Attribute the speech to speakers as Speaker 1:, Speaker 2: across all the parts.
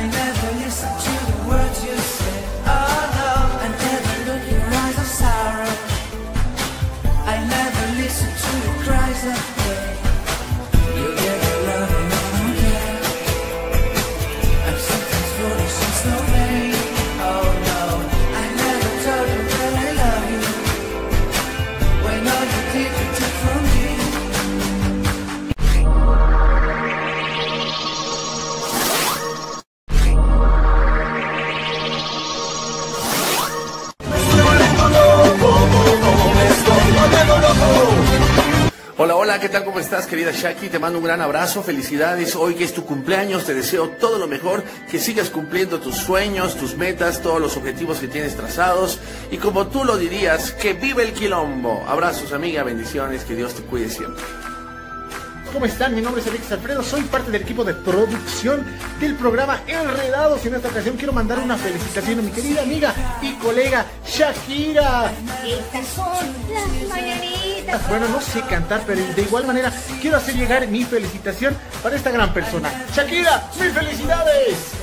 Speaker 1: I never
Speaker 2: Hola, hola, ¿qué tal? ¿Cómo estás, querida Shaki? Te mando un gran abrazo, felicidades. Hoy que es tu cumpleaños, te deseo todo lo mejor, que sigas cumpliendo tus sueños, tus metas, todos los objetivos que tienes trazados. Y como tú lo dirías, que vive el quilombo. Abrazos, amiga, bendiciones, que Dios te cuide siempre.
Speaker 3: ¿Cómo están? Mi nombre es Alex Alfredo, soy parte del equipo de producción del programa Enredados y en esta ocasión quiero mandar una felicitación a mi querida amiga y colega Shakira.
Speaker 4: Estas son las mañanitas.
Speaker 3: Bueno, no sé cantar, pero de igual manera quiero hacer llegar mi felicitación para esta gran persona. Shakira, ¡mis felicidades!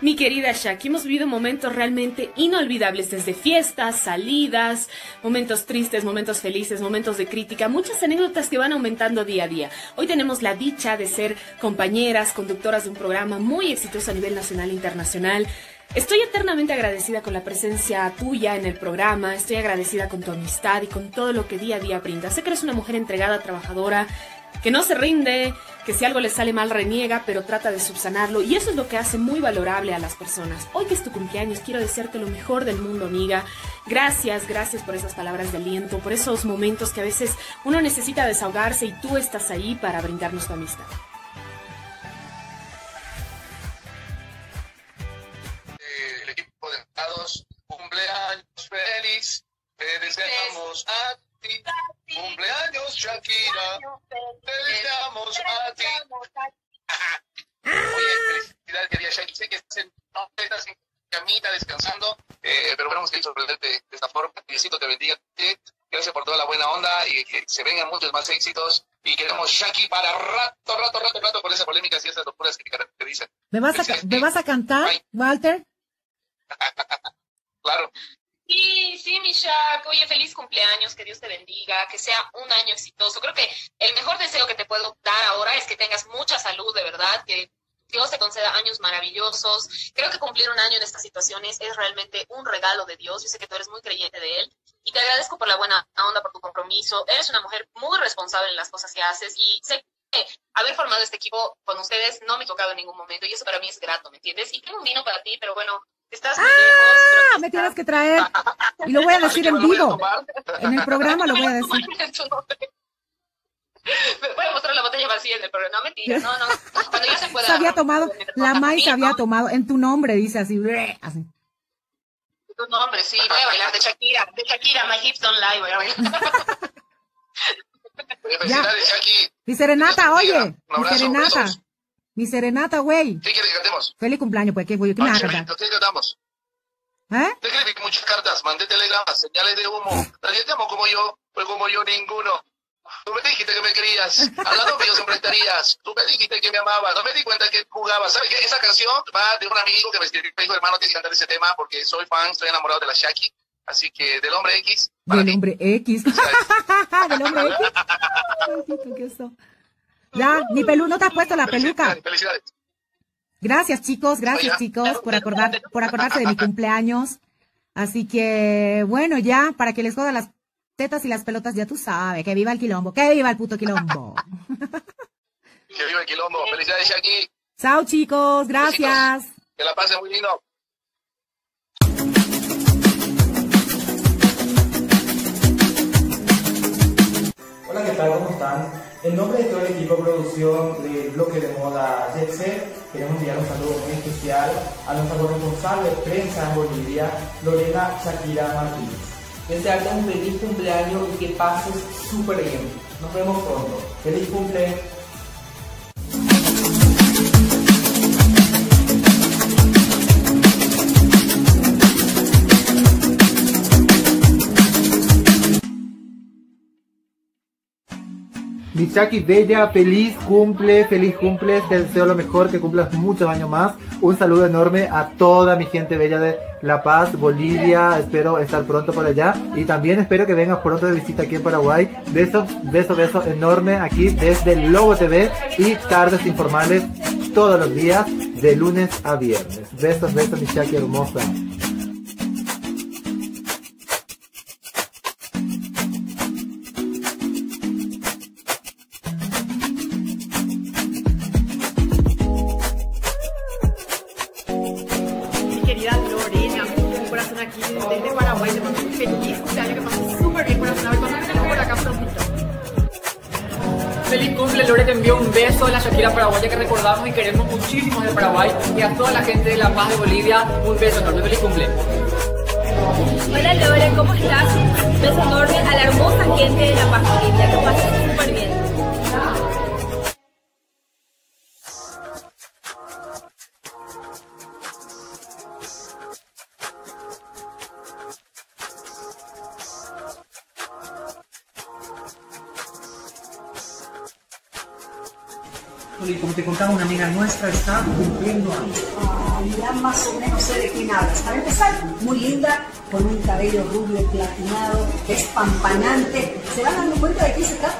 Speaker 5: Mi querida Shaki, hemos vivido momentos realmente inolvidables, desde fiestas, salidas, momentos tristes, momentos felices, momentos de crítica, muchas anécdotas que van aumentando día a día. Hoy tenemos la dicha de ser compañeras, conductoras de un programa muy exitoso a nivel nacional e internacional. Estoy eternamente agradecida con la presencia tuya en el programa, estoy agradecida con tu amistad y con todo lo que día a día brindas. Sé que eres una mujer entregada, trabajadora, que no se rinde, que si algo le sale mal reniega, pero trata de subsanarlo y eso es lo que hace muy valorable a las personas. Hoy que es tu cumpleaños, quiero desearte lo mejor del mundo, amiga. Gracias, gracias por esas palabras de aliento, por esos momentos que a veces uno necesita desahogarse y tú estás ahí para brindarnos tu amistad.
Speaker 6: Felicidades, querida Shakira, sé que estás en, camita descansando, eh, pero esperamos que sorprenderte de esta forma, Diosito te bendiga, gracias por toda la buena onda y que se vengan muchos más éxitos. Y queremos Shaki para rato, rato, rato, rato con esas polémicas y esas locuras que te dicen.
Speaker 7: ¿Me vas a, ca- ¿me vas a cantar. Walter?
Speaker 6: Claro.
Speaker 5: Sí, sí, mi. Oye, feliz cumpleaños, que Dios te bendiga, que sea un año exitoso. Creo que el mejor deseo que te puedo dar ahora es que tengas mucha salud, de verdad, que Dios te conceda años maravillosos. Creo que cumplir un año en estas situaciones es realmente un regalo de Dios. Yo sé que tú eres muy creyente de Él y te agradezco por la buena onda, por tu compromiso. Eres una mujer muy responsable en las cosas que haces y sé que haber formado este equipo con ustedes no me ha tocado en ningún momento y eso para mí es grato, ¿me entiendes? Y tengo un vino para ti, pero bueno, estás muy lejos. creo
Speaker 7: Ah,
Speaker 5: que
Speaker 7: me
Speaker 5: está-
Speaker 7: tienes que traer. Y lo voy a decir en vivo. En el programa lo voy a decir.
Speaker 5: Me voy a mostrar la botella vacía en el programa. No, mentira, no, no. Cuando ya se pueda.
Speaker 7: Se había tomado, la Mai se había
Speaker 5: tomado.
Speaker 7: en tu nombre, dice así. así.
Speaker 5: Tu nombre, sí, voy a bailar de Shakira. De Shakira, My Hips Don't Lie, voy a bailar.
Speaker 6: Felicidades.
Speaker 7: Mi serenata, oye.
Speaker 6: Abrazo,
Speaker 7: serenata. Mi serenata, güey.
Speaker 6: ¿Qué quieres que cantemos?
Speaker 7: Feliz cumpleaños, pues, ¿qué, güey? ¿Qué me vas a
Speaker 6: Ay,
Speaker 7: cantar?
Speaker 6: ¿Qué cantamos?
Speaker 7: ¿Eh?
Speaker 6: Te escribí muchas cartas, mandé telegramas, señales de humo. Nadie te amo como yo, fue como yo ninguno. Tú me dijiste que me querías, al lado mío siempre estarías. Tú me dijiste que me amabas, no me di cuenta que jugabas. ¿Sabes qué? Esa canción va de un amigo que me dijo, hermano, tienes que cantar ese tema porque soy fan, estoy enamorado de la Shaki. Así que del hombre X, para
Speaker 7: Del
Speaker 6: ti.
Speaker 7: hombre X. Del hombre X. Que eso. Ya, mi pelu, no te has puesto la peluca.
Speaker 6: Felicidades.
Speaker 7: Gracias, chicos, gracias, chicos, por acordar, por acordarse de mi cumpleaños. Así que, bueno, ya, para que les jodan las tetas y las pelotas, ya tú sabes, que viva el quilombo, que viva el puto quilombo.
Speaker 6: Que viva el quilombo. Felicidades, Shaki.
Speaker 7: Chao, chicos, gracias.
Speaker 6: Que la pasen muy lindo.
Speaker 8: Hola, ¿qué tal? ¿Cómo están? En nombre de todo el equipo de producción del bloque de moda Jet Set, queremos enviar un saludo muy especial a nuestra corresponsal de prensa en Bolivia, Lorena Shakira Martínez. Desearte un feliz cumpleaños y que pases súper bien. Nos vemos pronto. ¡Feliz cumple!
Speaker 9: Mi Chucky Bella, feliz cumple, feliz cumple, te deseo lo mejor, que cumplas muchos años más. Un saludo enorme a toda mi gente bella de La Paz, Bolivia, espero estar pronto por allá y también espero que vengas pronto de visita aquí en Paraguay. Besos, besos, besos enorme aquí desde Lobo TV y tardes informales todos los días de lunes a viernes. Besos, besos, mi Chucky hermosa.
Speaker 5: Un
Speaker 10: beso de la Shakira paraguaya que recordamos y queremos muchísimo de Paraguay y a toda la gente de La Paz de Bolivia, un beso enorme, feliz cumple.
Speaker 11: Hola Lore, ¿cómo estás? Un beso enorme a la hermosa gente de La Paz Bolivia, que pases súper bien.
Speaker 12: Como te contaba, una amiga nuestra está cumpliendo años.
Speaker 13: Ay, ya más o menos sé de quién hablas. Para empezar, muy linda, con un cabello rubio platinado, espampanante. ¿Se van dando cuenta de quién se trata?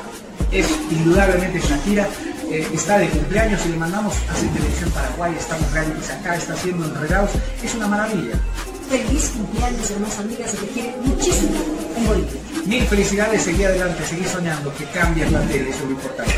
Speaker 12: Es indudablemente Shakira, eh, está de cumpleaños y le mandamos a hacer televisión Paraguay, estamos realities acá, está haciendo enredados, es una maravilla.
Speaker 13: Feliz cumpleaños, hermosa amiga, se te quiere muchísimo en Bolivia.
Speaker 12: Mil felicidades, seguí adelante, seguí soñando, que cambies la tele, eso es lo importante.